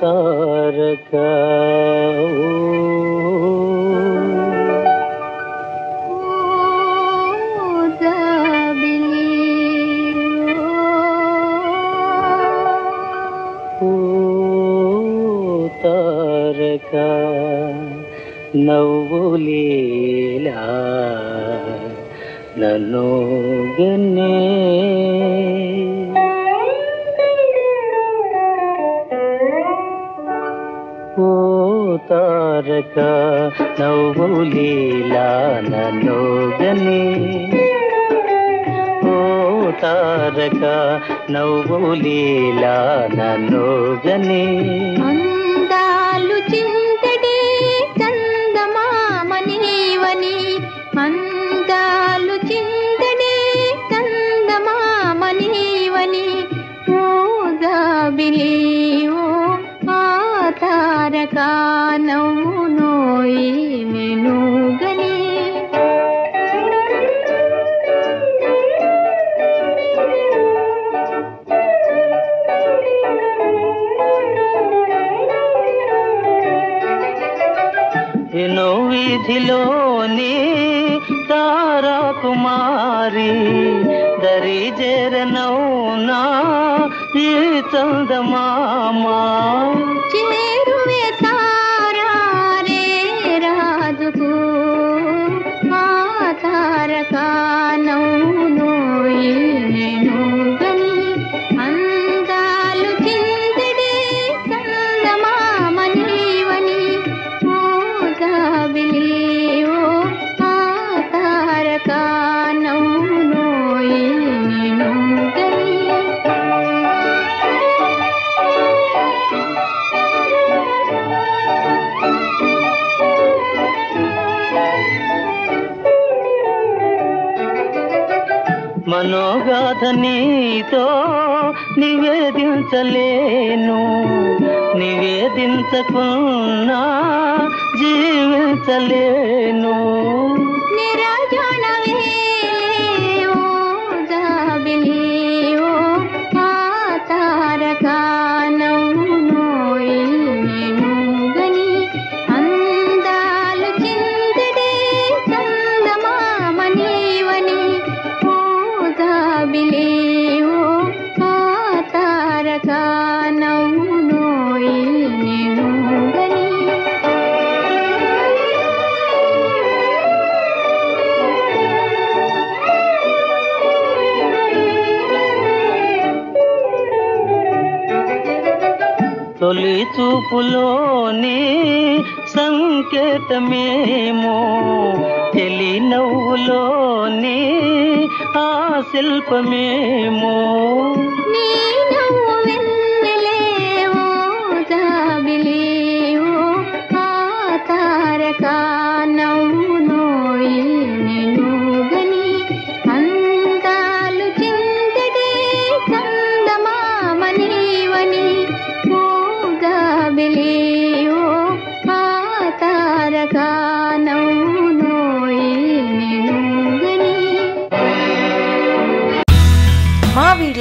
ತಾರಕ ತಾರಕ ನವ್ವು ಲೀಲಾ ఓ తారక నవ్వులీలా నన్ను గని ఓ తారక నవ్వులీలా నన్ను తారక నవ్వు గని. ఎన్నో వీధిలోని తారా కుమారి దరి జరనౌనా ఈ చందమామా. रका नो మనోగాథ నీతో నివేదించలేను. నివేదించకున్నా జీవించలేను. తొలి చూపులోని సంకేతమేమో తెలి నవ్వులోని ఆ శిల్పమేమో. నీ